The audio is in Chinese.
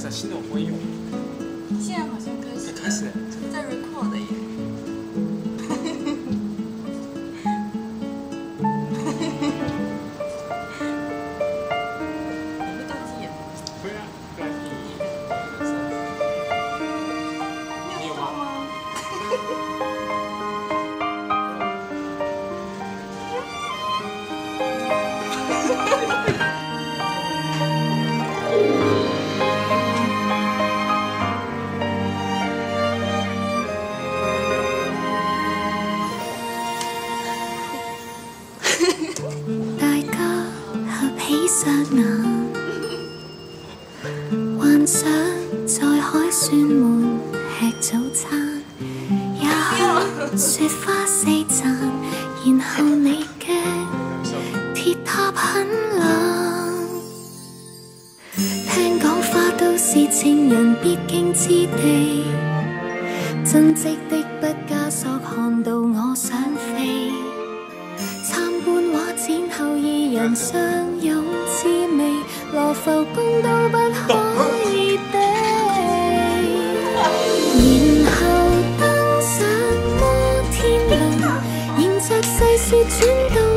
现新的会用。现在好像开始。开始。在 record 耶。双眼，幻想在海船门吃早餐，也雪花四溅。然后你嘅铁塔很冷。听讲花都是情人必经之地，真迹的不加索，看到我想飞。人尚有滋味罗浮宫都不可以比然后登上摩天轮沿着细雪转到